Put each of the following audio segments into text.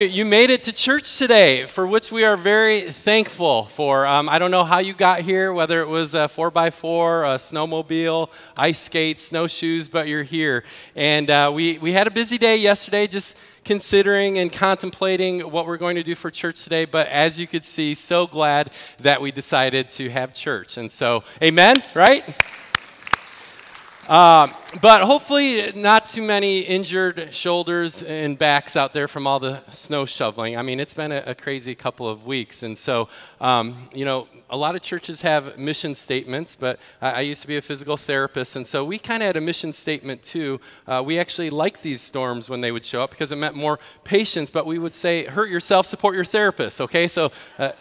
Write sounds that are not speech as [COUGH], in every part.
You made it to church today, for which we are very thankful for. Um, I don't know how you got here, whether it was a 4x4, a snowmobile, ice skates, snowshoes, but you're here. And uh, we, we had a busy day yesterday, just considering and contemplating what we're going to do for church today. But as you could see, so glad that we decided to have church. And so, amen, right? Uh, but hopefully, not too many injured shoulders and backs out there from all the snow shoveling. I mean, it's been a, a crazy couple of weeks. And so, um, you know, a lot of churches have mission statements, but I, I used to be a physical therapist. And so we kind of had a mission statement too. Uh, we actually liked these storms when they would show up because it meant more patients, but we would say, hurt yourself, support your therapist, okay? So, uh,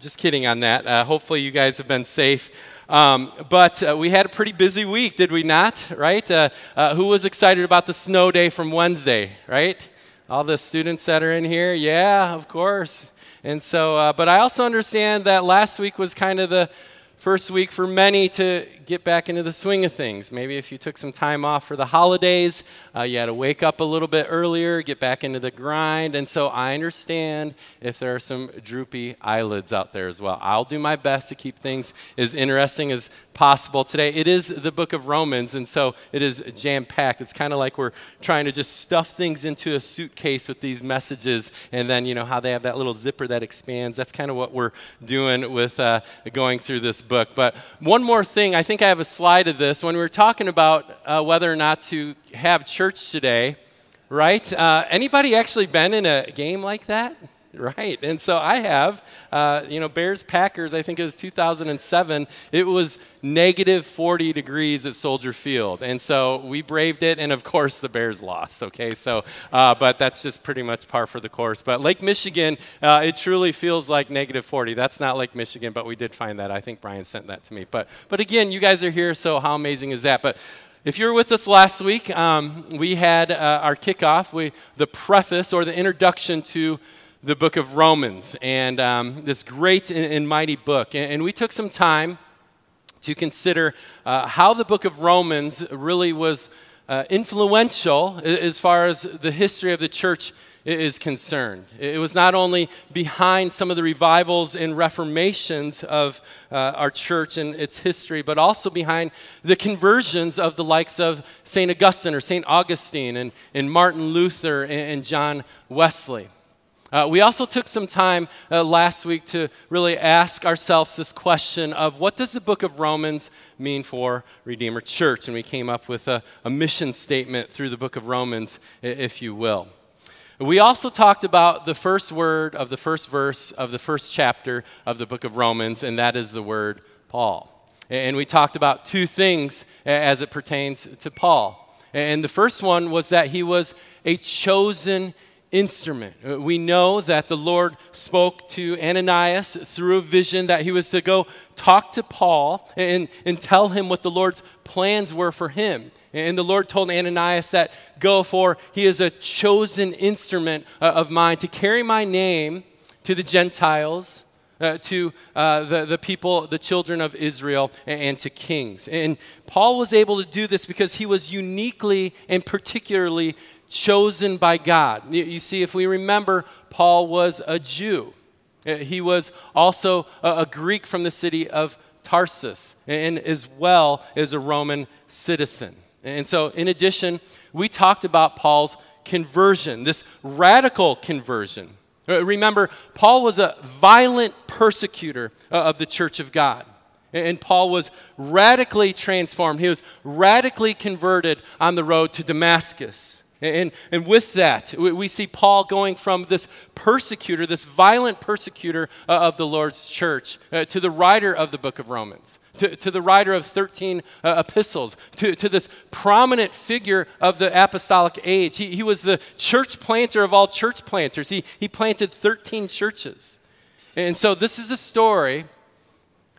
just kidding on that. Uh, hopefully, you guys have been safe. Um, but uh, we had a pretty busy week, did we not? Right? Uh, uh, who was excited about the snow day from Wednesday? Right? All the students that are in here? Yeah, of course. And so, uh, but I also understand that last week was kind of the first week for many to get back into the swing of things. Maybe if you took some time off for the holidays, uh, you had to wake up a little bit earlier, get back into the grind. And so I understand if there are some droopy eyelids out there as well. I'll do my best to keep things as interesting as possible today. It is the book of Romans, and so it is jam packed. It's kind of like we're trying to just stuff things into a suitcase with these messages, and then, you know, how they have that little zipper that expands. That's kind of what we're doing with uh, going through this book. But one more thing, I think I have a slide of this. When we were talking about uh, whether or not to have church today, right? Uh, anybody actually been in a game like that? [LAUGHS] Right. And so I have, uh, you know, Bears Packers, I think it was 2007. It was negative 40 degrees at Soldier Field. And so we braved it, and of course the Bears lost. Okay. So, uh, but that's just pretty much par for the course. But Lake Michigan, uh, it truly feels like negative 40. That's not Lake Michigan, but we did find that. I think Brian sent that to me. But, but again, you guys are here, so how amazing is that? But if you were with us last week, um, we had uh, our kickoff, we, the preface or the introduction to the book of Romans, and um, this great and, and, mighty book. And, and, we took some time to consider uh, how the book of Romans really was uh, influential as far as the history of the church is concerned. It was not only behind some of the revivals and reformations of uh, our church and its history, but also behind the conversions of the likes of St. Augustine or St. Augustine and, and Martin Luther and, and John Wesley. Uh, we also took some time uh, last week to really ask ourselves this question of what does the book of Romans mean for Redeemer Church? And we came up with a, a mission statement through the book of Romans, if you will. We also talked about the first word of the first verse of the first chapter of the book of Romans, and that is the word Paul. And we talked about two things as it pertains to Paul. And the first one was that he was a chosen instrument. Uh, we know that the Lord spoke to Ananias through a vision that he was to go talk to Paul and, and tell him what the Lord's plans were for him. And the Lord told Ananias that, Go, for he is a chosen instrument uh, of mine to carry my name to the Gentiles. Uh, to uh, the, the people, the children of Israel, and, and, to kings. And Paul was able to do this because he was uniquely and particularly chosen by God. You see, if we remember, Paul was a Jew. Uh, he was also a Greek from the city of Tarsus, and as well as a Roman citizen. And so, in addition, we talked about Paul's conversion, this radical conversion. Uh, remember, Paul was a violent persecutor uh, of the church of God. And Paul was radically transformed. He was radically converted on the road to Damascus. And, and with that, we see Paul going from this persecutor, this violent persecutor uh, of the Lord's church, uh, to the writer of the book of Romans, to, to the writer of 13 uh, epistles, to, to this prominent figure of the apostolic age. He, he was the church planter of all church planters. He, he planted 13 churches. And so this is a story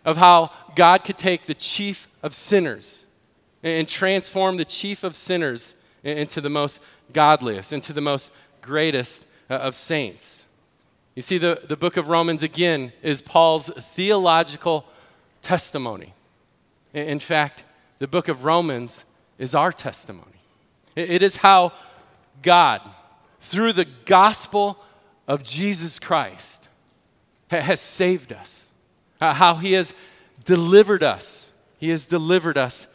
of how God could take the chief of sinners and transform the chief of sinners into the most godliest, into the most greatest uh, of saints. You see, the, the book of Romans, again, is Paul's theological testimony. In fact, the book of Romans is our testimony. It is how God, through the gospel of Jesus Christ has saved us, how he has delivered us. He has delivered us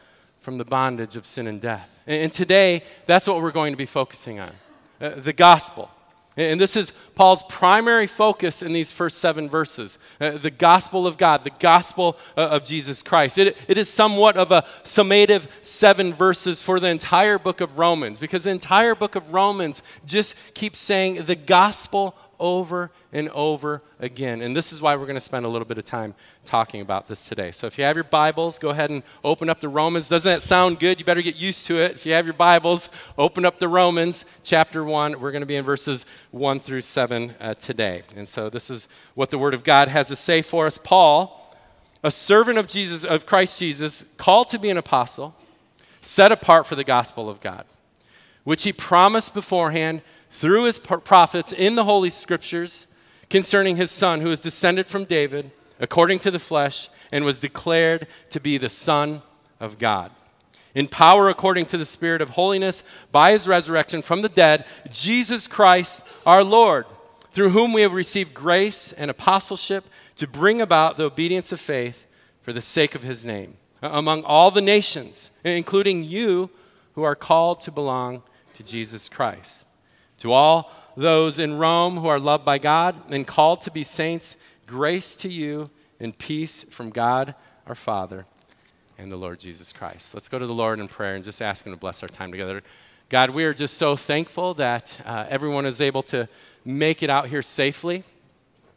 from the bondage of sin and death. And today, that's what we're going to be focusing on uh, the gospel. And this is Paul's primary focus in these first seven verses uh, the gospel of God, the gospel uh, of Jesus Christ. It, it is somewhat of a summative seven verses for the entire book of Romans because the entire book of Romans just keeps saying the gospel over and over again. And this is why we're going to spend a little bit of time talking about this today. So if you have your Bibles, go ahead and open up the Romans. Doesn't that sound good? You better get used to it. If you have your Bibles, open up the Romans chapter 1. We're going to be in verses 1 through 7 uh, today. And so this is what the Word of God has to say for us. Paul, a servant of Jesus, of Christ Jesus, called to be an apostle, set apart for the gospel of God, which he promised beforehand through his prophets in the Holy Scriptures concerning his son, who is descended from David according to the flesh, and was declared to be the Son of God. In power according to the Spirit of holiness, by his resurrection from the dead, Jesus Christ our Lord, through whom we have received grace and apostleship to bring about the obedience of faith for the sake of his name, among all the nations, including you who are called to belong to Jesus Christ. To all those in Rome who are loved by God and called to be saints, grace to you and peace from God our Father and the Lord Jesus Christ. Let's go to the Lord in prayer and just ask Him to bless our time together. God, we are just so thankful that uh, everyone is able to make it out here safely.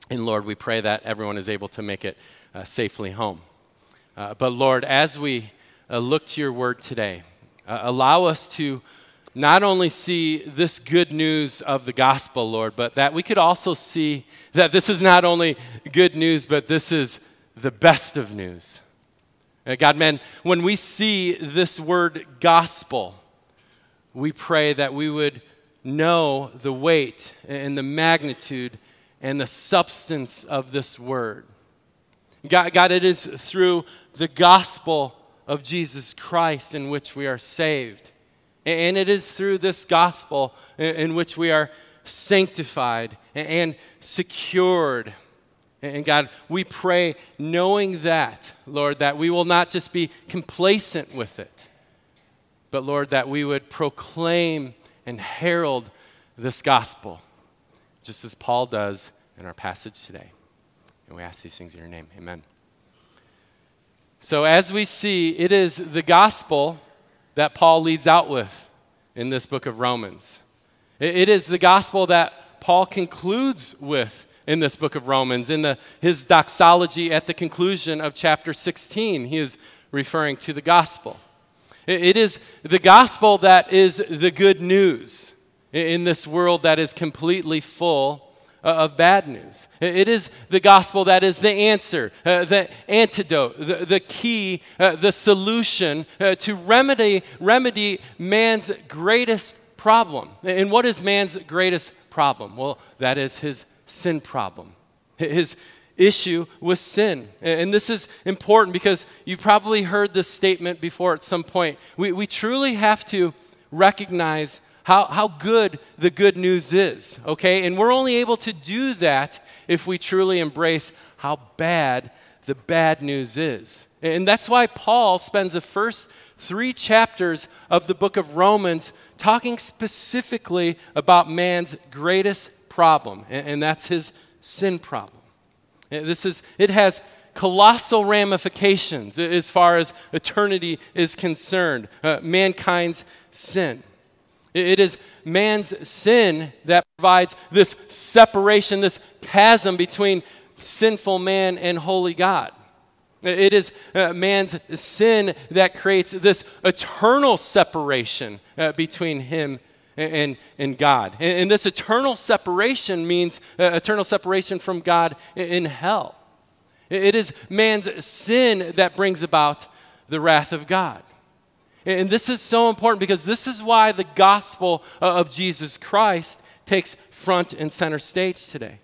And Lord, we pray that everyone is able to make it uh, safely home. Uh, but Lord, as we uh, look to your word today, uh, allow us to not only see this good news of the gospel, Lord, but that we could also see that this is not only good news, but this is the best of news. Uh, God, man, when we see this word gospel, we pray that we would know the weight and the magnitude and the substance of this word. God, God, it is through the gospel of Jesus Christ in which we are saved. And it is through this gospel in which we are sanctified and secured. And God, we pray knowing that, Lord, that we will not just be complacent with it, but Lord, that we would proclaim and herald this gospel, just as Paul does in our passage today. And we ask these things in your name. Amen. So, as we see, it is the gospel that Paul leads out with in this book of Romans. It is the gospel that Paul concludes with in this book of Romans. In the, his doxology at the conclusion of chapter 16, he is referring to the gospel. It is the gospel that is the good news in this world that is completely full of bad news. It is the gospel that is the answer, uh, the antidote, the, the key, uh, the solution uh, to remedy, remedy man's greatest problem. And what is man's greatest problem? Well, that is his sin problem, his issue with sin. And this is important because you've probably heard this statement before at some point. We, we truly have to recognize how, how good the good news is, okay? And we're only able to do that if we truly embrace how bad the bad news is. And that's why Paul spends the first three chapters of the book of Romans talking specifically about man's greatest problem, and that's his sin problem. This is, it has colossal ramifications as far as eternity is concerned, uh, mankind's sin. It is man's sin that provides this separation, this chasm between sinful man and holy God. It is uh, man's sin that creates this eternal separation uh, between him and, and God. And, this eternal separation means uh, eternal separation from God in hell. It is man's sin that brings about the wrath of God. And this is so important because this is why the gospel of Jesus Christ takes front and center stage today.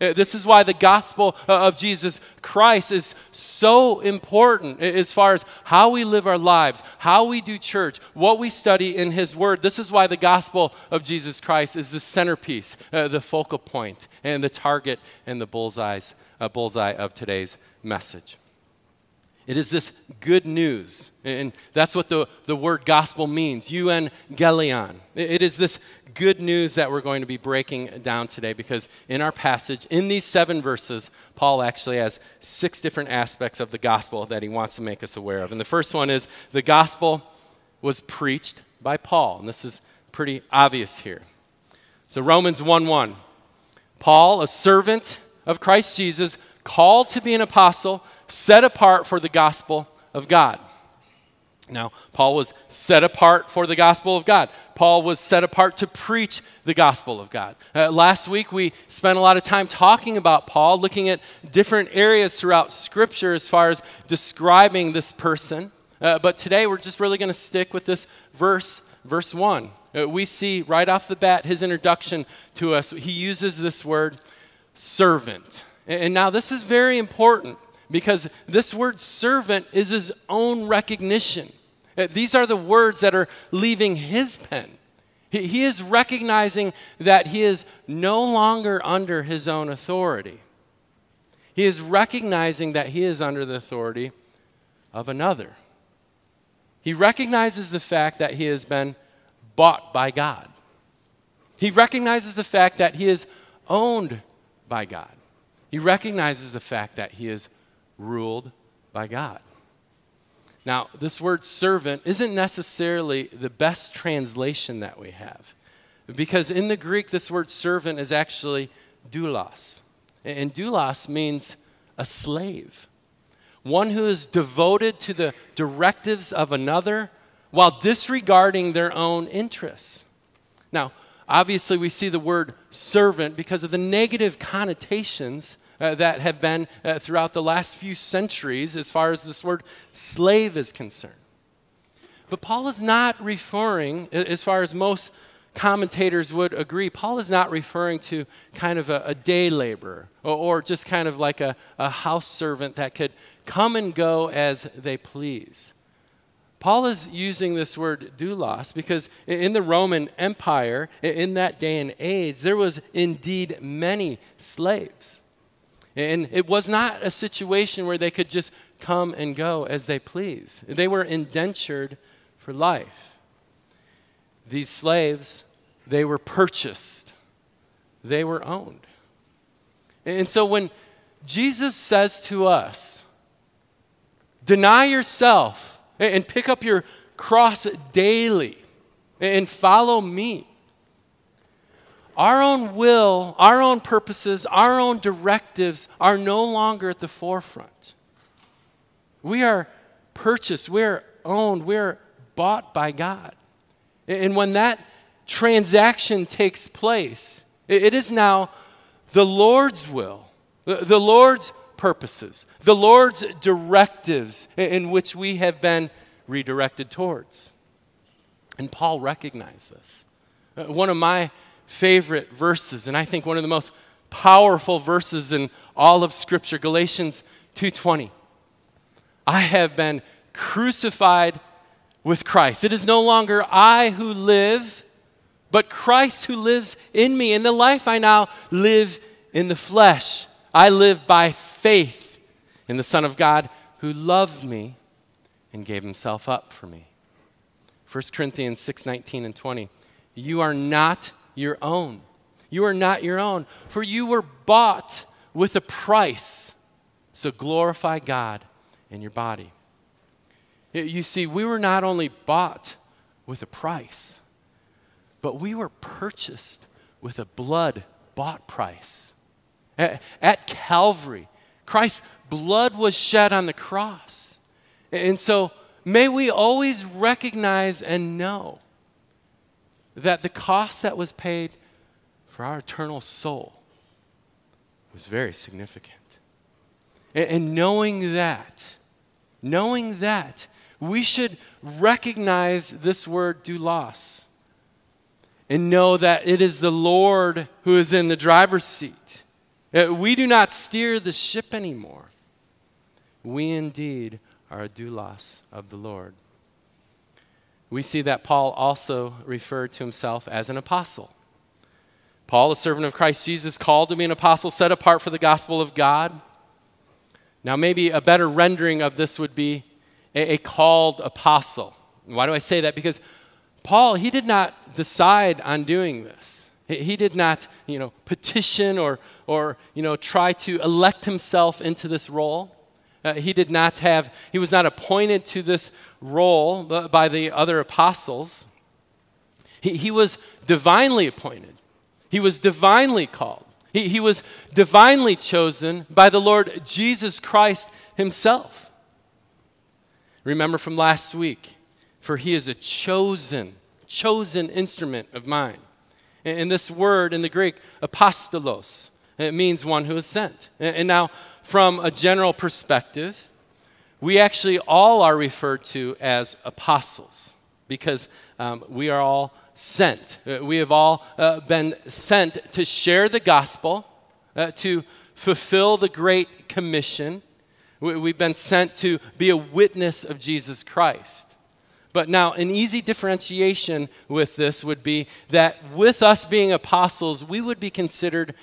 Uh, This is why the gospel uh, of Jesus Christ is so important as far as how we live our lives, how we do church, what we study in His Word. This is why the gospel of Jesus Christ is the centerpiece, uh, the focal point, and the target and the uh, bullseye of today's message. It is this good news. And that's what the, the word gospel means, euangelion. It is this good news that we're going to be breaking down today because in our passage, in these seven verses, Paul actually has six different aspects of the gospel that he wants to make us aware of. And the first one is the gospel was preached by Paul. And this is pretty obvious here. So Romans 1 1. Paul, a servant of Christ Jesus, called to be an apostle, set apart for the gospel of God. Now, Paul was set apart for the gospel of God. Paul was set apart to preach the gospel of God. Uh, last week, we spent a lot of time talking about Paul, looking at different areas throughout Scripture as far as describing this person. Uh, but today, we're just really going to stick with this verse, verse 1. Uh, we see right off the bat his introduction to us. He uses this word servant. And, and now, this is very important because this word servant is his own recognition. Uh, These are the words that are leaving his pen. He, he is recognizing that he is no longer under his own authority. He is recognizing that he is under the authority of another. He recognizes the fact that he has been bought by God. He recognizes the fact that he is owned by God. He recognizes the fact that he is ruled by God. Now, this word servant isn't necessarily the best translation that we have. Because in the Greek, this word servant is actually doulos. And doulos means a slave, one who is devoted to the directives of another while disregarding their own interests. Now, obviously, we see the word servant because of the negative connotations uh, that have been uh, throughout the last few centuries as far as this word slave is concerned. But Paul is not referring, as far as most commentators would agree, Paul is not referring to kind of a, a day laborer or, or just kind of like a, a house servant that could come and go as they please. Paul is using this word doulos because in the Roman Empire, in that day and age, there was indeed many slaves. And it was not a situation where they could just come and go as they please. They were indentured for life. These slaves, they were purchased, they were owned. And so when Jesus says to us, deny yourself and pick up your cross daily and follow me. Our own will, our own purposes, our own directives are no longer at the forefront. We are purchased, we're owned, we're bought by God. And when that transaction takes place, it is now the Lord's will, the Lord's purposes, the Lord's directives in which we have been redirected towards. And Paul recognized this. Uh, One of my favorite verses, and I think one of the most powerful verses in all of Scripture, Galatians 2:20. I have been crucified with Christ. It is no longer I who live, but Christ who lives in me. In the life I now live in the flesh, I live by faith in the Son of God who loved me and gave himself up for me. 1 Corinthians 6 19 and 20. You are not your own. You are not your own, for you were bought with a price. So glorify God in your body. You see, we were not only bought with a price, but we were purchased with a blood bought price. At, at Calvary, Christ's blood was shed on the cross. And so may we always recognize and know that the cost that was paid for our eternal soul was very significant. And, and knowing that, knowing that, we should recognize this word doulos and know that it is the Lord who is in the driver's seat. Uh, we do not steer the ship anymore. We indeed are a doulos of the Lord. We see that Paul also referred to himself as an apostle. Paul, a servant of Christ Jesus, called to be an apostle set apart for the gospel of God. Now, maybe a better rendering of this would be a, a called apostle. Why do I say that? Because Paul, he did not decide on doing this. He did not, you know, petition or, or you know, try to elect himself into this role. Uh, he did not have, he was not appointed to this role by the other apostles. He, he was divinely appointed, he was divinely called, he, he was divinely chosen by the Lord Jesus Christ himself. Remember from last week, for he is a chosen, chosen instrument of mine. And this word in the Greek, apostolos, it means one who is sent. And now, from a general perspective, we actually all are referred to as apostles because um, we are all sent. Uh, we have all uh, been sent to share the gospel, uh, to fulfill the Great Commission. We, have been sent to be a witness of Jesus Christ. But now, an easy differentiation with this would be that with us being apostles, we would be considered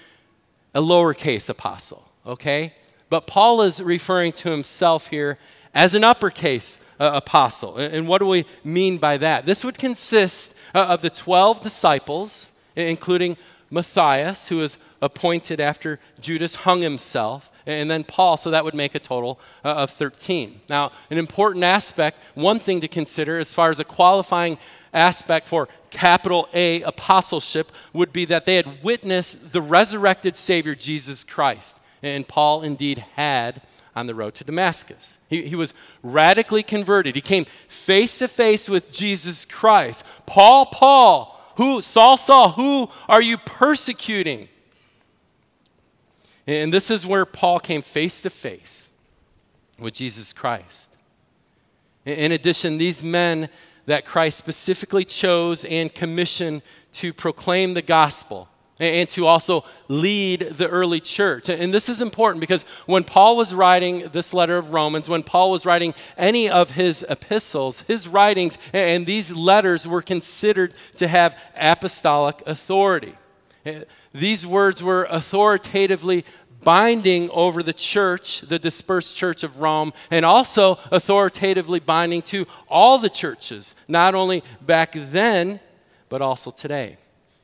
a lowercase apostle, okay? But Paul is referring to himself here as an uppercase uh, apostle. And what do we mean by that? This would consist uh, of the 12 disciples, including Matthias, who was appointed after Judas hung himself, and then Paul, so that would make a total uh, of 13. Now, an important aspect, one thing to consider as far as a qualifying aspect for capital A apostleship would be that they had witnessed the resurrected Savior Jesus Christ. And Paul indeed had on the road to Damascus. He, he was radically converted. He came face to face with Jesus Christ. Paul, Paul, who, Saul, Saul, who are you persecuting? And this is where Paul came face to face with Jesus Christ. In addition, these men that Christ specifically chose and commissioned to proclaim the gospel and to also lead the early church. And this is important because when Paul was writing this letter of Romans, when Paul was writing any of his epistles, his writings and these letters were considered to have apostolic authority. These words were authoritatively binding over the church, the dispersed church of Rome, and also authoritatively binding to all the churches, not only back then, but also today.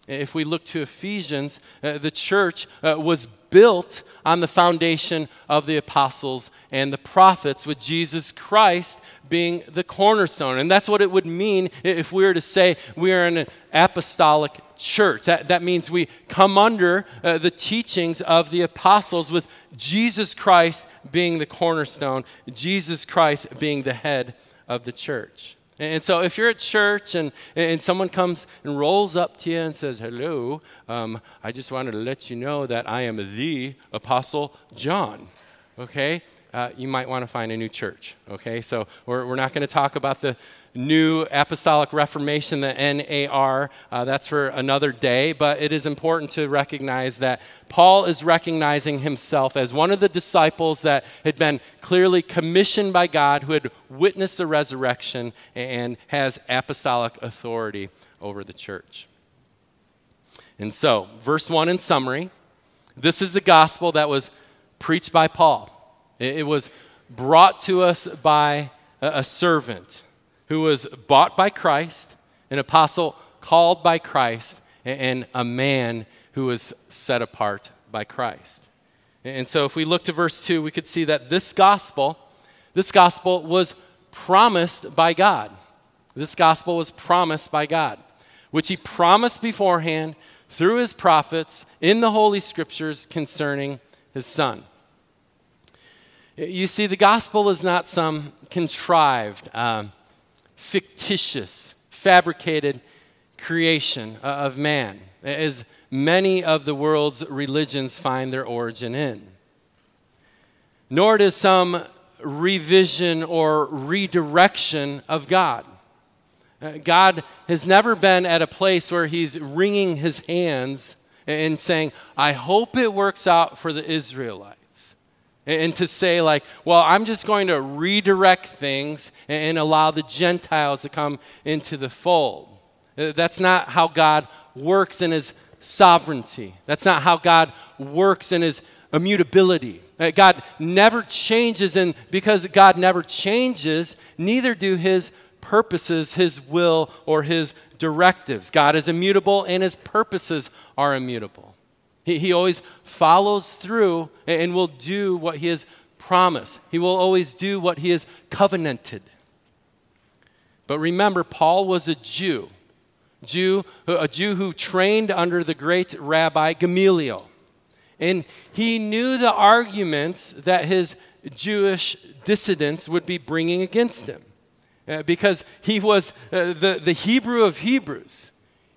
If we look to Ephesians, uh, the church uh, was built on the foundation of the apostles and the prophets, with Jesus Christ being the cornerstone. And that's what it would mean if we were to say we are an apostolic church. That, that means we come under uh, the teachings of the apostles, with Jesus Christ being the cornerstone, Jesus Christ being the head of the church. And so if you're at church and, and someone comes and rolls up to you and says, Hello, um, I just wanted to let you know that I am the Apostle John, okay? Uh, you might want to find a new church, okay? So we're, we're not going to talk about the New Apostolic Reformation, the NAR. Uh, that's for another day, but it is important to recognize that Paul is recognizing himself as one of the disciples that had been clearly commissioned by God, who had witnessed the resurrection and has apostolic authority over the church. And so, verse 1 in summary this is the gospel that was preached by Paul. It, was brought to us by a servant who was bought by Christ, an apostle called by Christ, and a man who was set apart by Christ. And so if we look to verse 2, we could see that this gospel, this gospel was promised by God. This gospel was promised by God, which he promised beforehand through his prophets in the Holy Scriptures concerning his son. You see, the gospel is not some contrived, uh, fictitious, fabricated creation uh, of man, as many of the world's religions find their origin in. Nor does some revision or redirection of God. Uh, God has never been at a place where he's wringing his hands and saying, I hope it works out for the Israelites. And to say, like, well, I'm just going to redirect things and allow the Gentiles to come into the fold. Uh, that's not how God works in his sovereignty. That's not how God works in his immutability. Uh, God never changes, and because God never changes, neither do his purposes, his will, or his directives. God is immutable, and his purposes are immutable. He, he always follows through and will do what he has promised, he will always do what he has covenanted. But remember, Paul was a Jew. Jew, a Jew who trained under the great rabbi Gamaliel. And he knew the arguments that his Jewish dissidents would be bringing against him uh, because he was uh, the, the Hebrew of Hebrews.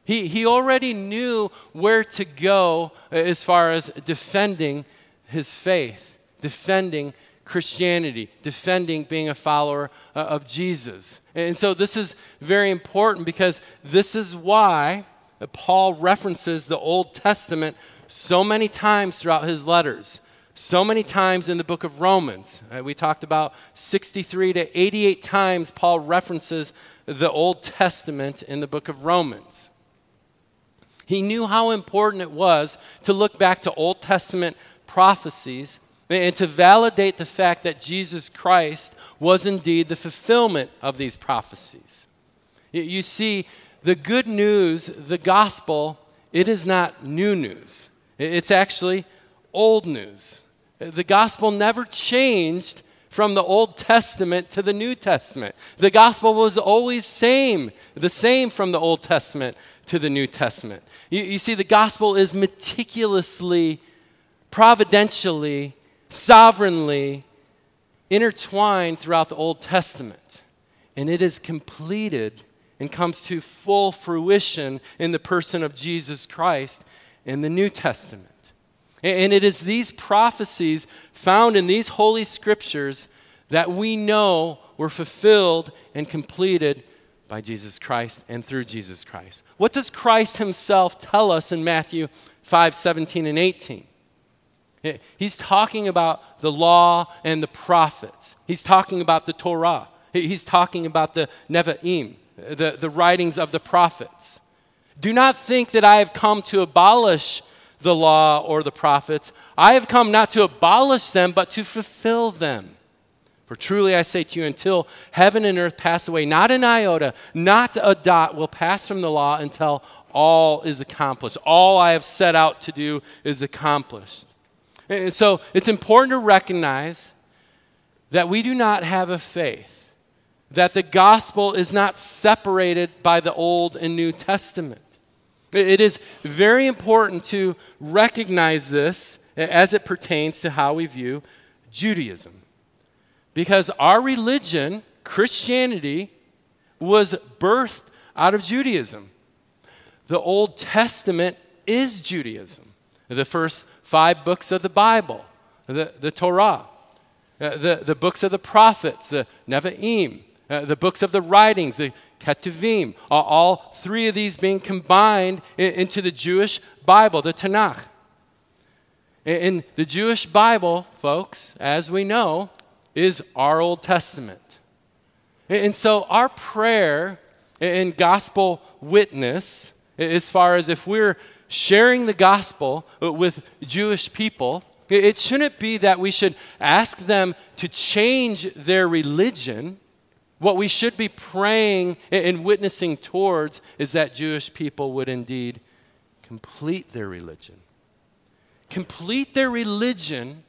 He, he already knew where to go as far as defending his faith, defending Christianity, defending being a follower uh, of Jesus. And so this is very important because this is why Paul references the Old Testament so many times throughout his letters. So many times in the book of Romans. Uh, we talked about 63 to 88 times Paul references the Old Testament in the book of Romans. He knew how important it was to look back to Old Testament prophecies and to validate the fact that Jesus Christ was indeed the fulfillment of these prophecies. You see, the good news, the gospel, it is not new news. It's actually old news. The gospel never changed from the Old Testament to the New Testament. The gospel was always same, the same from the Old Testament to the New Testament. You, you see, the gospel is meticulously, providentially sovereignly intertwined throughout the Old Testament. And it is completed and comes to full fruition in the person of Jesus Christ in the New Testament. And it is these prophecies found in these holy scriptures that we know were fulfilled and completed by Jesus Christ and through Jesus Christ. What does Christ himself tell us in Matthew 5 17 and 18? He's talking about the law and the prophets. He's talking about the Torah. He's talking about the Nevi'im, the, the writings of the prophets. Do not think that I have come to abolish the law or the prophets. I have come not to abolish them, but to fulfill them. For truly I say to you, until heaven and earth pass away, not an iota, not a dot will pass from the law until all is accomplished. All I have set out to do is accomplished. And so it's important to recognize that we do not have a faith, that the gospel is not separated by the Old and New Testament. It is very important to recognize this as it pertains to how we view Judaism. Because our religion, Christianity, was birthed out of Judaism. The Old Testament is Judaism. The first five books of the Bible, the, the Torah, uh, the, the books of the prophets, the Nevi'im, uh, the books of the writings, the Ketuvim, uh, all three of these being combined into the Jewish Bible, the Tanakh. In, the Jewish Bible, folks, as we know, is our Old Testament. And, and so our prayer and gospel witness, as far as if we're sharing the gospel with Jewish people, it shouldn't be that we should ask them to change their religion. What we should be praying and witnessing towards is that Jewish people would indeed complete their religion. Complete their religion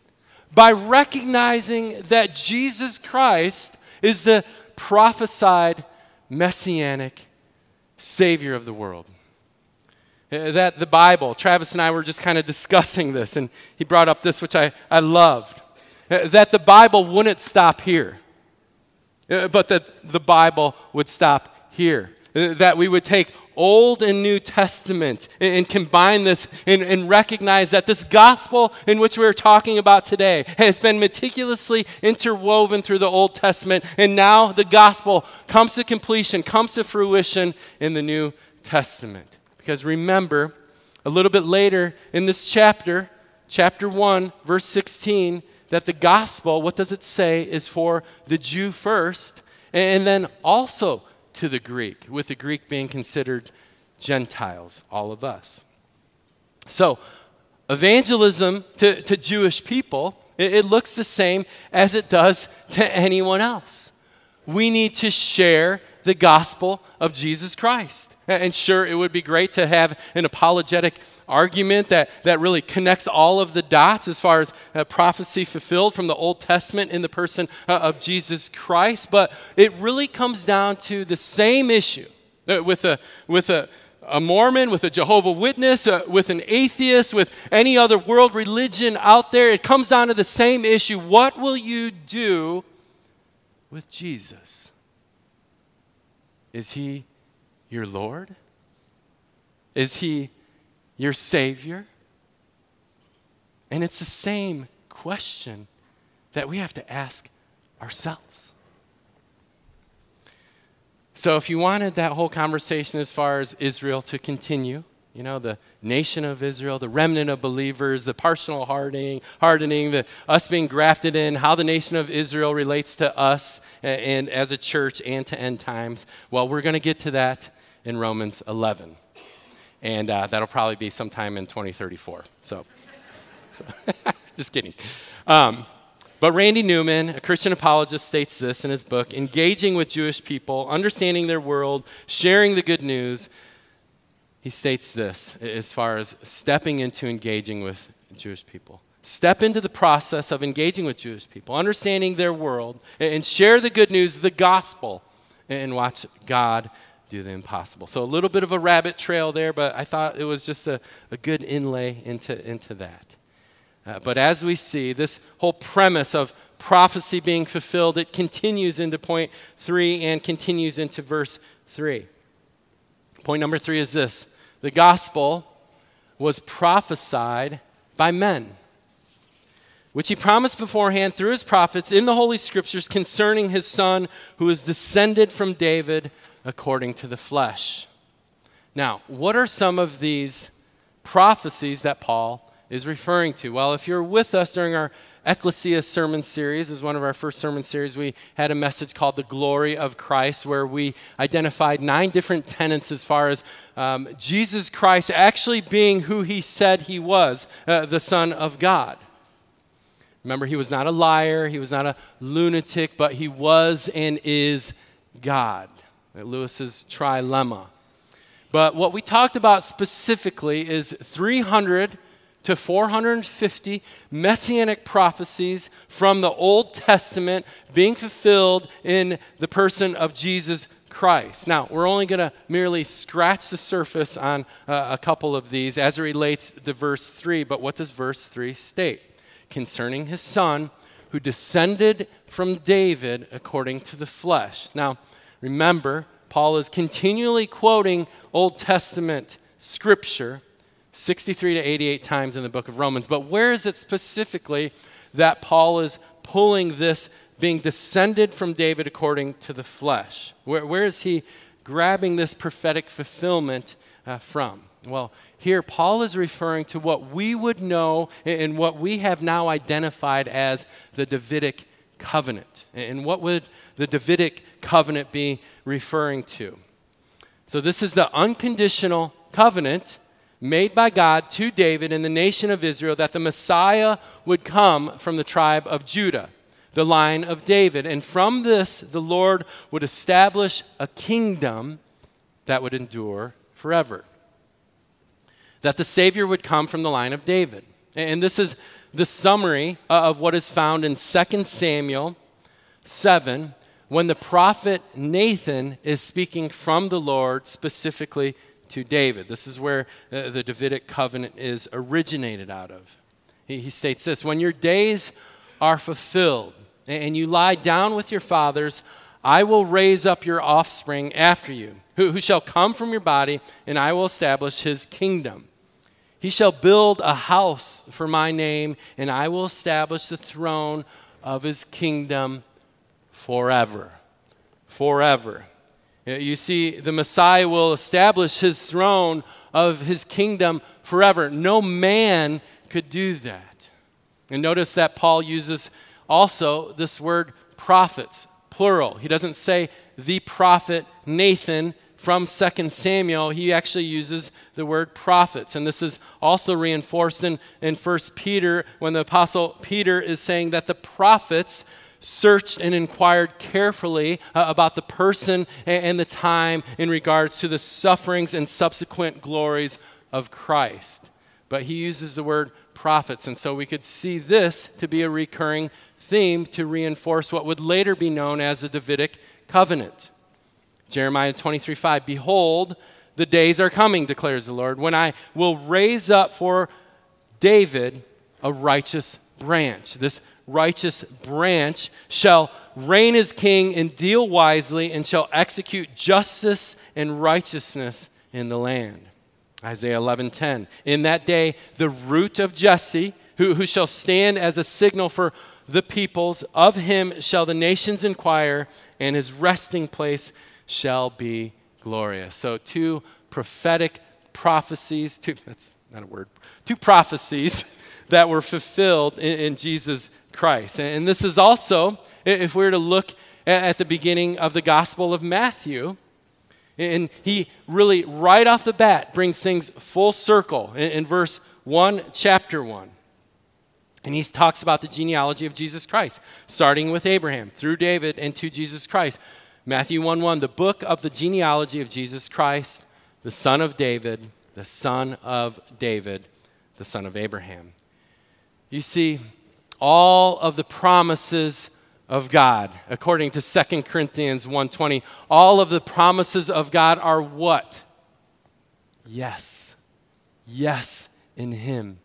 by recognizing that Jesus Christ is the prophesied messianic Savior of the world. Uh, that the Bible, Travis and I were just kind of discussing this, and he brought up this, which I, I loved. Uh, that the Bible wouldn't stop here, Uh, but that the Bible would stop here. Uh, that we would take Old and New Testament and, and combine this and, and, recognize that this gospel in which we're talking about today has been meticulously interwoven through the Old Testament, and now the gospel comes to completion, comes to fruition in the New Testament. Because remember, a little bit later in this chapter, chapter 1, verse 16, that the gospel, what does it say, is for the Jew first, and then also to the Greek, with the Greek being considered Gentiles, all of us. So, evangelism to, to Jewish people, it, it looks the same as it does to anyone else. We need to share the gospel of Jesus Christ. And sure, it would be great to have an apologetic argument that, that really connects all of the dots as far as uh, prophecy fulfilled from the Old Testament in the person uh, of Jesus Christ, but it really comes down to the same issue uh, with a, with a, a Mormon, with a Jehovah Witness, uh, with an atheist, with any other world religion out there. It comes down to the same issue. What will you do with Jesus? Is he your Lord? Is he your Savior? And it's the same question that we have to ask ourselves. So, if you wanted that whole conversation as far as Israel to continue, you know, the nation of Israel, the remnant of believers, the partial hardening, hardening, the us being grafted in, how the nation of Israel relates to us and, and as a church and to end times. Well, we're going to get to that in Romans 11 and uh, that'll probably be sometime in 2034. So, so [LAUGHS] just kidding. Um, but Randy Newman, a Christian apologist, states this in his book Engaging with Jewish People, Understanding Their World, Sharing the Good News. He states this as far as stepping into engaging with Jewish people. Step into the process of engaging with Jewish people, understanding their world, and share the good news, the gospel, and watch God do the impossible. So a little bit of a rabbit trail there, but I thought it was just a, a good inlay into, into that. Uh, but as we see, this whole premise of prophecy being fulfilled, it continues into point three and continues into verse three. Point number three is this the gospel was prophesied by men, which he promised beforehand through his prophets in the Holy Scriptures concerning his son who is descended from David according to the flesh. Now, what are some of these prophecies that Paul is referring to? Well, if you're with us during our Ecclesia sermon series, is one of our first sermon series, we had a message called The Glory of Christ, where we identified nine different tenets as far as um, Jesus Christ actually being who he said he was, uh, the Son of God. Remember, he was not a liar, he was not a lunatic, but he was and is God. Lewis's trilemma. But what we talked about specifically is 300 to 450 messianic prophecies from the Old Testament being fulfilled in the person of Jesus Christ. Now, we're only going to merely scratch the surface on uh, a couple of these as it relates to verse 3, but what does verse 3 state? Concerning his son who descended from David according to the flesh. Now, Remember, Paul is continually quoting Old Testament scripture 63 to 88 times in the book of Romans. But where is it specifically that Paul is pulling this being descended from David according to the flesh? Where, where is he grabbing this prophetic fulfillment uh, from? Well, here Paul is referring to what we would know and what we have now identified as the Davidic covenant. And what would the Davidic covenant be referring to? So, this is the unconditional covenant made by God to David and the nation of Israel that the Messiah would come from the tribe of Judah, the line of David. And from this, the Lord would establish a kingdom that would endure forever. That the Savior would come from the line of David. And this is the summary of what is found in 2 Samuel 7 when the prophet Nathan is speaking from the Lord specifically to David. This is where uh, the Davidic covenant is originated out of. He, states this When your days are fulfilled and you lie down with your fathers, I will raise up your offspring after you, who shall come from your body, and I will establish his kingdom. He shall build a house for my name, and I will establish the throne of his kingdom forever. Forever. You see, the Messiah will establish his throne of his kingdom forever. No man could do that. And notice that Paul uses also this word prophets, plural. He doesn't say the prophet Nathan from 2 Samuel, he actually uses the word prophets. And this is also reinforced in, in 1 Peter when the Apostle Peter is saying that the prophets searched and inquired carefully uh, about the person and, and the time in regards to the sufferings and subsequent glories of Christ. But he uses the word prophets. And so we could see this to be a recurring theme to reinforce what would later be known as the Davidic covenant. Jeremiah 23 5, Behold, the days are coming, declares the Lord, when I will raise up for David a righteous branch. This righteous branch shall reign as king and deal wisely and shall execute justice and righteousness in the land. Isaiah 11:10. In that day, the root of Jesse, who, who shall stand as a signal for the peoples, of him shall the nations inquire, and his resting place shall be glorious. So, two prophetic prophecies, two, that's not a word, two prophecies [LAUGHS] that were fulfilled in, in Jesus Christ. And, this is also, if we were to look at, the beginning of the Gospel of Matthew, and he really, right off the bat, brings things full circle in, in verse 1, chapter 1. And he talks about the genealogy of Jesus Christ, starting with Abraham, through David, and to Jesus Christ. Matthew 1 1, the book of the genealogy of Jesus Christ, the son of David, the son of David, the son of Abraham. You see, all of the promises of God, according to 2 Corinthians 1:20, all of the promises of God are what? Yes. Yes in him.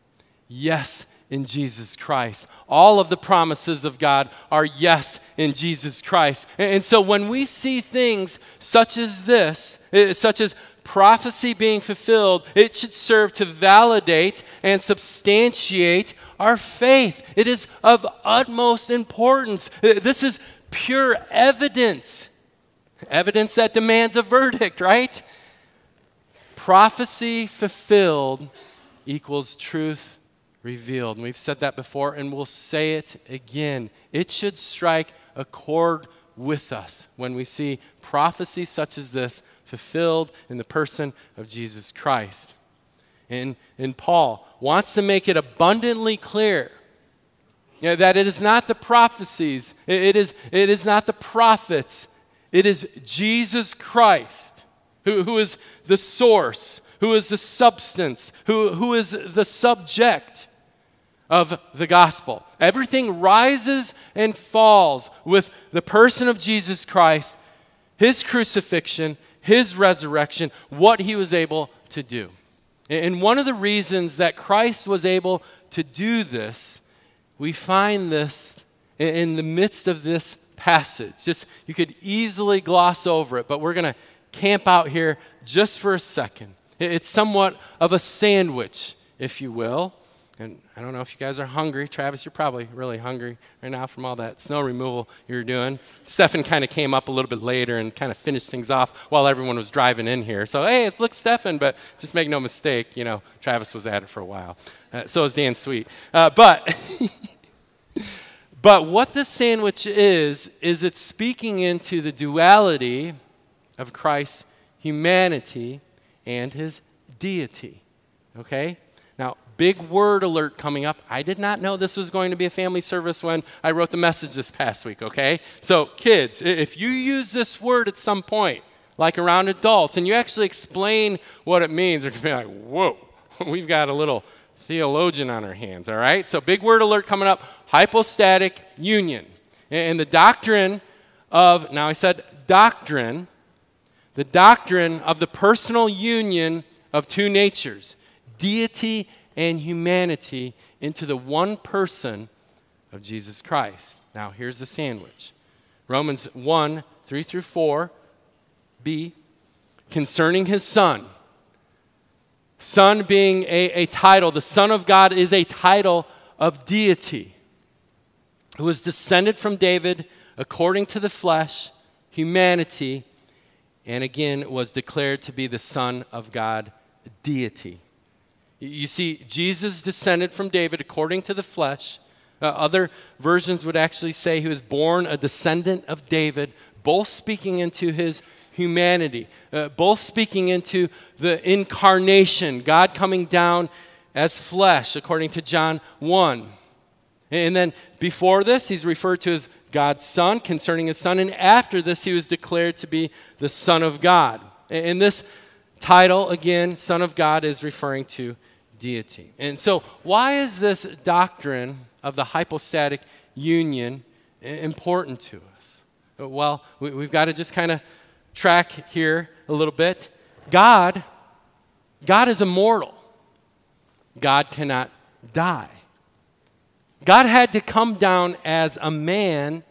Yes in Jesus Christ. All of the promises of God are yes in Jesus Christ. And so when we see things such as this, eh, such as prophecy being fulfilled, it should serve to validate and substantiate our faith. It is of utmost importance. This is pure evidence. Evidence that demands a verdict, right? Prophecy fulfilled equals truth revealed. And we've said that before, and we'll say it again. It should strike a chord with us when we see prophecy such as this fulfilled in the person of Jesus Christ. And, and Paul wants to make it abundantly clear that it is not the prophecies, it is, it is not the prophets, it is Jesus Christ who, who is the source, who is the substance, who, who is the subject of the gospel. Everything rises and falls with the person of Jesus Christ, his crucifixion, his resurrection, what he was able to do. And one of the reasons that Christ was able to do this, we find this in the midst of this passage. Just you could easily gloss over it, but we're going to camp out here just for a second. It's somewhat of a sandwich, if you will. And I don't know if you guys are hungry. Travis, you're probably really hungry right now from all that snow removal you're doing. Stefan kind of came up a little bit later and kind of finished things off while everyone was driving in here. So, hey, it's look Stefan, but just make no mistake, you know, Travis was at it for a while. Uh, so is Dan Sweet. Uh, but. [LAUGHS] but what this sandwich is, is it's speaking into the duality of Christ's humanity and his deity. Okay? Big word alert coming up. I did not know this was going to be a family service when I wrote the message this past week, okay? So, kids, if you use this word at some point, like around adults, and you actually explain what it means, they're going to be like, whoa, [LAUGHS] we've got a little theologian on our hands, all right? So, big word alert coming up hypostatic union. And the doctrine of, now I said doctrine, the doctrine of the personal union of two natures deity and humanity into the one person of Jesus Christ. Now, here's the sandwich Romans 1 3 through 4, B, concerning his son. Son being a, a title, the Son of God is a title of deity who was descended from David according to the flesh, humanity, and again was declared to be the Son of God deity. You see, Jesus descended from David according to the flesh. Uh, other versions would actually say he was born a descendant of David, both speaking into his humanity, uh, both speaking into the incarnation, God coming down as flesh, according to John 1. And then before this, he's referred to as God's Son, concerning his Son. And after this, he was declared to be the Son of God. And this title, again, Son of God, is referring to deity. And so, why is this doctrine of the hypostatic union important to us? Well, we've got to just kind of track here a little bit. God, God is immortal. God cannot die. God had to come down as a man,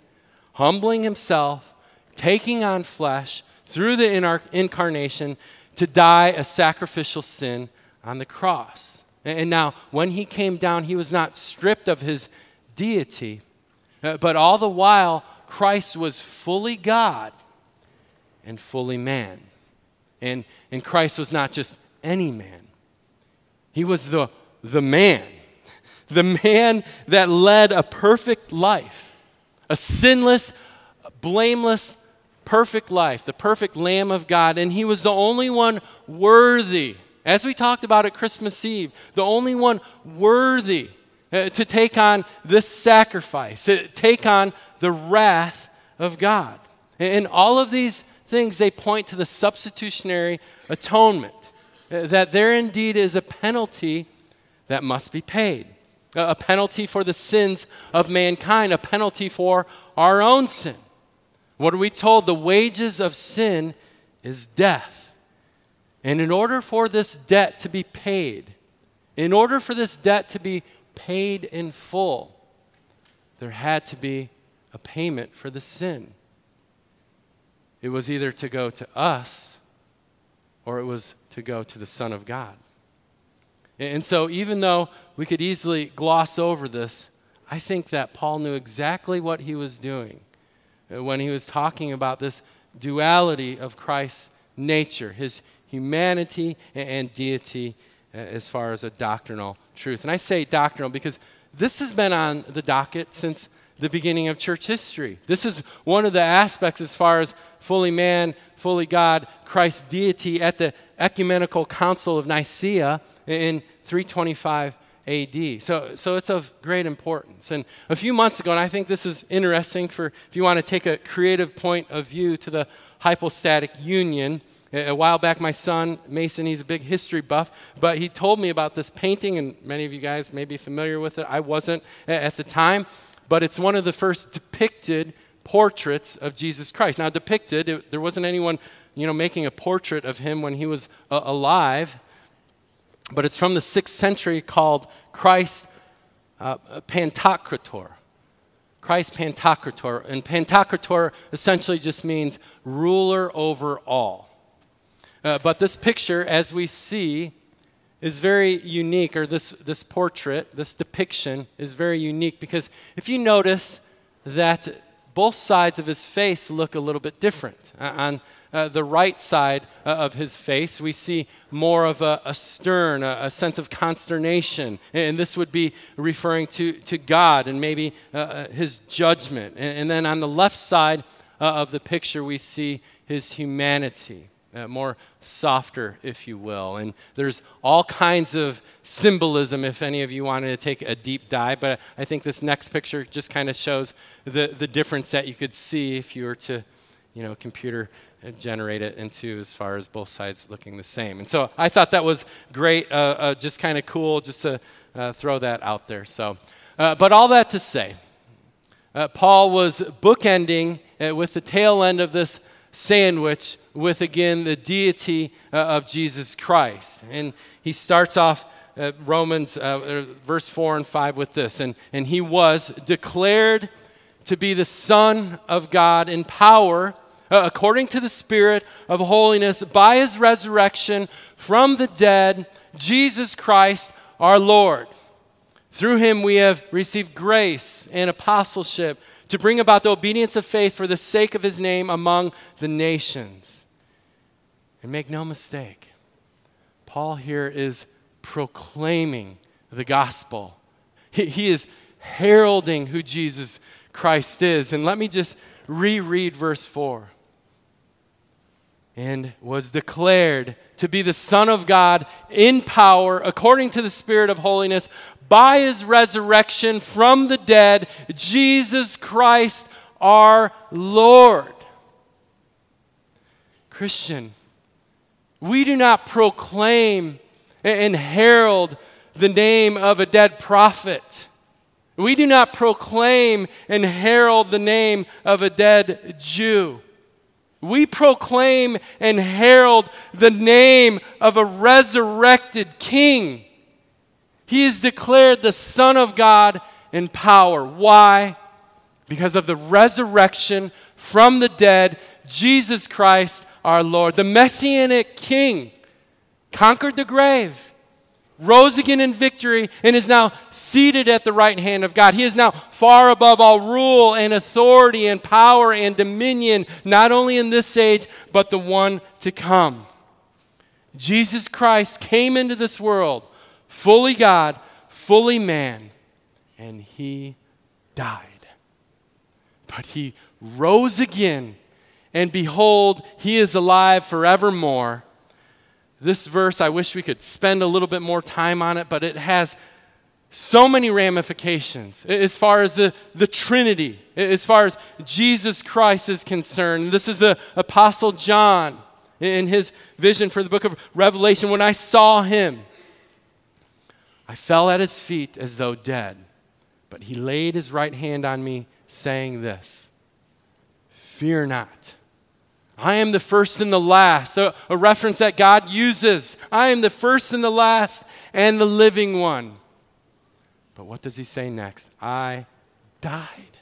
humbling himself, taking on flesh through the incarnation to die a sacrificial sin on the cross. And now, when he came down, he was not stripped of his deity, uh, but all the while, Christ was fully God and fully man. And, and Christ was not just any man, he was the, the man, [LAUGHS] the man that led a perfect life, a sinless, blameless, perfect life, the perfect Lamb of God. And he was the only one worthy, as we talked about at Christmas Eve, the only one worthy uh, to take on this sacrifice, to take on the wrath of God. And all of these things, they point to the substitutionary atonement, uh, that there indeed is a penalty that must be paid. A penalty for the sins of mankind, a penalty for our own sin. What are we told? The wages of sin is death. And in order for this debt to be paid, in order for this debt to be paid in full, there had to be a payment for the sin. It was either to go to us or it was to go to the Son of God. And so, even though we could easily gloss over this, I think that Paul knew exactly what he was doing uh, when he was talking about this duality of Christ's nature, his humanity and deity, uh, as far as a doctrinal truth. And I say doctrinal because this has been on the docket since the beginning of church history. This is one of the aspects as far as fully man, fully God, Christ's deity at the Ecumenical Council of Nicaea in 325 AD. So, so it's of great importance. And a few months ago, and I think this is interesting for if you want to take a creative point of view to the hypostatic union. A while back, my son, Mason, he's a big history buff, but he told me about this painting, and many of you guys may be familiar with it. I wasn't at the time but it's one of the first depicted portraits of Jesus Christ. Now, depicted, it, there wasn't anyone, you know, making a portrait of him when he was uh, alive, but it's from the sixth century called Christ uh, Pantocrator. Christ Pantocrator. And Pantocrator essentially just means ruler over all. Uh, but this picture, as we see, is very unique, or this, this portrait, this depiction is very unique because if you notice that both sides of his face look a little bit different. Uh, on uh, the right side uh, of his face, we see more of a, a stern, a, a, sense of consternation. And this would be referring to, to God and maybe uh, uh his judgment. And, and, then on the left side of the picture, we see his humanity uh, more softer, if you will. And there's all kinds of symbolism if any of you wanted to take a deep dive. But I think this next picture just kind of shows the, the difference that you could see if you were to, you know, computer generate it into as far as both sides looking the same. And so I thought that was great, uh, uh, just kind of cool, just to uh, throw that out there. So, uh, but all that to say, Paul was bookending with the tail end of this sandwich with again the deity uh, of Jesus Christ. And he starts off uh, Romans uh, uh, verse 4 and 5 with this and, and he was declared to be the Son of God in power. Uh, according to the Spirit of holiness, by his resurrection from the dead, Jesus Christ our Lord. Through him we have received grace and apostleship to bring about the obedience of faith for the sake of his name among the nations. And make no mistake, Paul here is proclaiming the gospel. He, he is heralding who Jesus Christ is. And let me just reread verse 4. And was declared to be the Son of God in power, according to the Spirit of holiness, by his resurrection from the dead, Jesus Christ our Lord. Christian, we do not proclaim and herald the name of a dead prophet. We do not proclaim and herald the name of a dead Jew. We proclaim and herald the name of a resurrected king. He is declared the Son of God in power. Why? Because of the resurrection from the dead, Jesus Christ our Lord, the Messianic King, conquered the grave rose again in victory, and is now seated at the right hand of God. He is now far above all rule and authority and power and dominion, not only in this age, but the one to come. Jesus Christ came into this world fully God, fully man, and he died. But he rose again, and behold, he is alive forevermore this verse, I wish we could spend a little bit more time on it, but it has so many ramifications as far as the, the Trinity, as far as Jesus Christ is concerned. This is the Apostle John in his vision for the book of Revelation. When I saw him, I fell at his feet as though dead, but he laid his right hand on me, saying this Fear not. I am the first and the last, a, a, reference that God uses. I am the first and the last and the living one. But what does he say next? I died.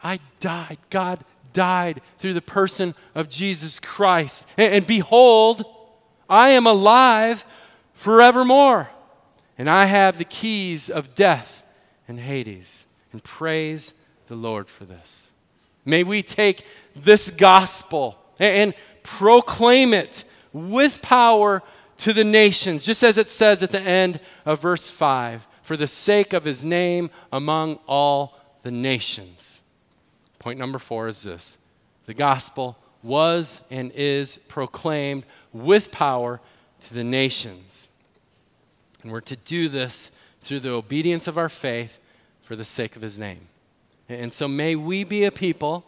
I died. God died through the person of Jesus Christ. And, and behold, I am alive forevermore. And I have the keys of death and Hades. And praise the Lord for this. May we take this gospel and proclaim it with power to the nations, just as it says at the end of verse 5 for the sake of his name among all the nations. Point number four is this the gospel was and is proclaimed with power to the nations. And we're to do this through the obedience of our faith for the sake of his name. And so may we be a people,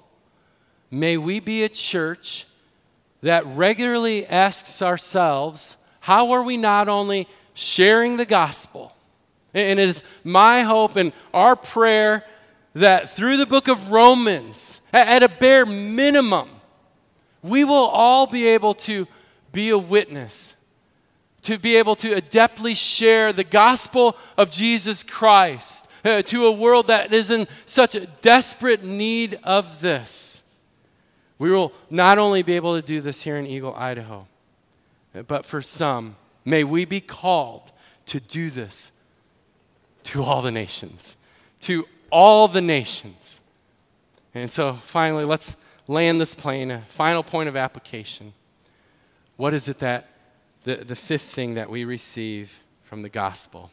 may we be a church that regularly asks ourselves, how are we not only sharing the gospel? And it is my hope and our prayer that through the book of Romans, at a bare minimum, we will all be able to be a witness, to be able to adeptly share the gospel of Jesus Christ uh, to a world that is in such a desperate need of this. We will not only be able to do this here in Eagle, Idaho, but for some, may we be called to do this to all the nations, to all the nations. And so finally, let's land this plane, a final point of application. What is it that, the, the fifth thing that we receive from the gospel?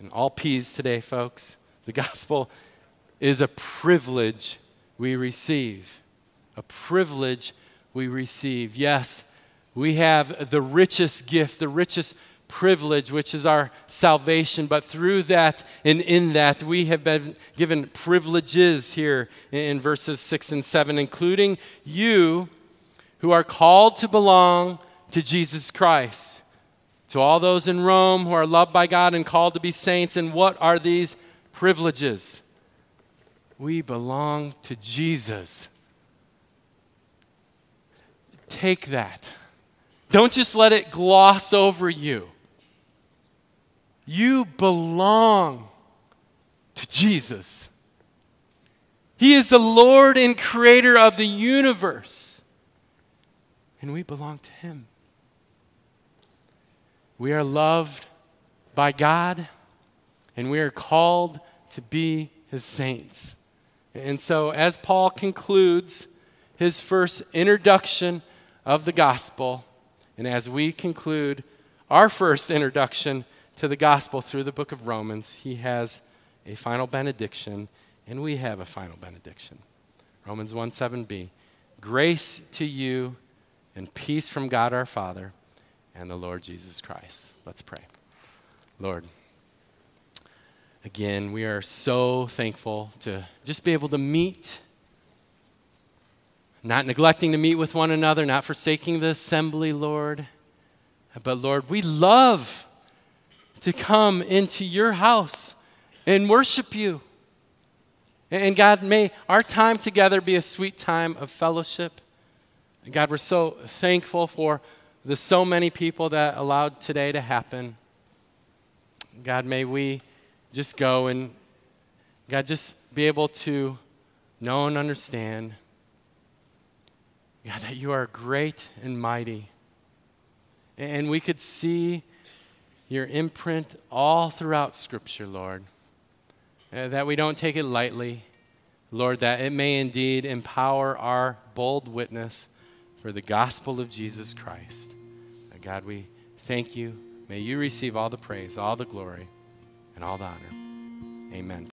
And all P's today, folks. The gospel is a privilege we receive. A privilege we receive. Yes, we have the richest gift, the richest privilege, which is our salvation. But through that and in that, we have been given privileges here in verses 6 and 7, including you who are called to belong to Jesus Christ to all those in Rome who are loved by God and called to be saints. And what are these privileges? We belong to Jesus. Take that. Don't just let it gloss over you. You belong to Jesus. He is the Lord and creator of the universe. And we belong to Him. We are loved by God, and we are called to be his saints. And so, as Paul concludes his first introduction of the gospel, And as we conclude our first introduction to the gospel through the book of Romans, he has a final benediction, and we have a final benediction. Romans 1 7b. Grace to you and peace from God our Father and the Lord Jesus Christ. Let's pray. Lord, again, we are so thankful to just be able to meet, not neglecting to meet with one another, not forsaking the assembly, Lord. But Lord, we love to come into your house and worship you. And God, may our time together be a sweet time of fellowship. And God, we're so thankful for the so many people that allowed today to happen. God, may we just go and, God, just be able to know and understand, God, that you are great and mighty. And we could see your imprint all throughout Scripture, Lord. Uh, that we don't take it lightly, Lord, that it may indeed empower our bold witness for the gospel of Jesus Christ. God, we thank you. May you receive all the praise, all the glory, and all the honor. Amen.